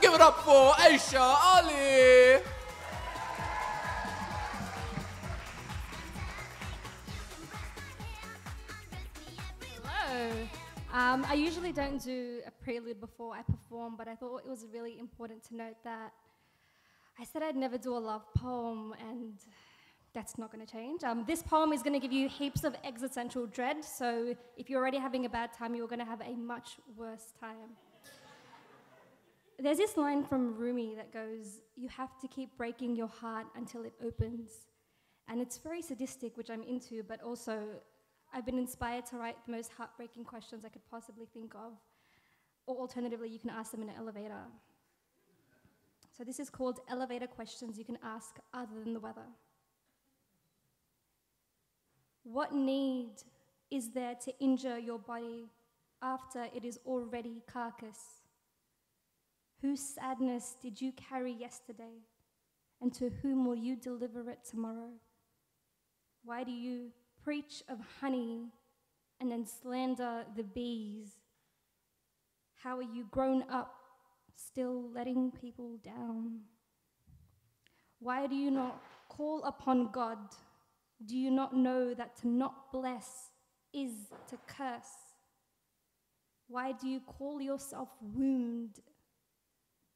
Give it up for Aishah Ali. Hello. Um, I usually don't do a prelude before I perform, but I thought it was really important to note that I said I'd never do a love poem, and that's not going to change. Um, this poem is going to give you heaps of existential dread, so if you're already having a bad time, you're going to have a much worse time. There's this line from Rumi that goes, You have to keep breaking your heart until it opens. And it's very sadistic, which I'm into, but also I've been inspired to write the most heartbreaking questions I could possibly think of. Or alternatively, you can ask them in an elevator. So this is called Elevator Questions You Can Ask Other Than the Weather. What need is there to injure your body after it is already carcass? Whose sadness did you carry yesterday? And to whom will you deliver it tomorrow? Why do you preach of honey and then slander the bees? How are you grown up still letting people down? Why do you not call upon God? Do you not know that to not bless is to curse? Why do you call yourself wound?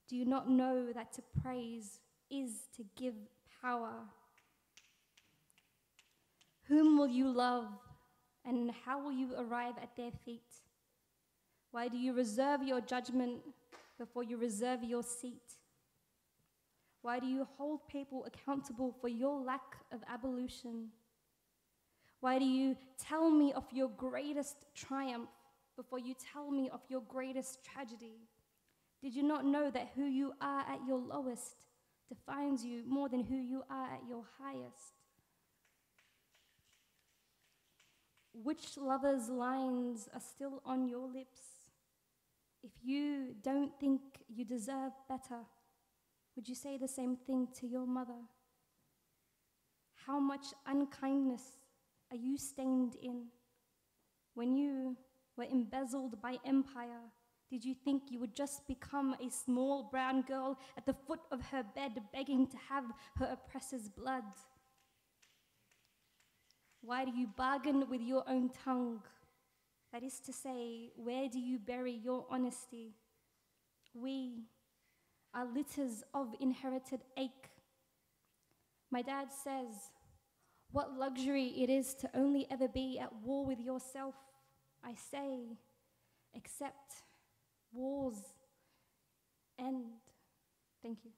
Do you not know that to praise is to give power? Whom will you love, and how will you arrive at their feet? Why do you reserve your judgment before you reserve your seat? Why do you hold people accountable for your lack of abolition? Why do you tell me of your greatest triumph before you tell me of your greatest tragedy? Did you not know that who you are at your lowest defines you more than who you are at your highest? Which lover's lines are still on your lips? If you don't think you deserve better, would you say the same thing to your mother? How much unkindness are you stained in? When you were embezzled by empire, did you think you would just become a small brown girl at the foot of her bed begging to have her oppressor's blood? Why do you bargain with your own tongue? That is to say, where do you bury your honesty? We are litters of inherited ache. My dad says, What luxury it is to only ever be at war with yourself. I say, Except wars end. Thank you.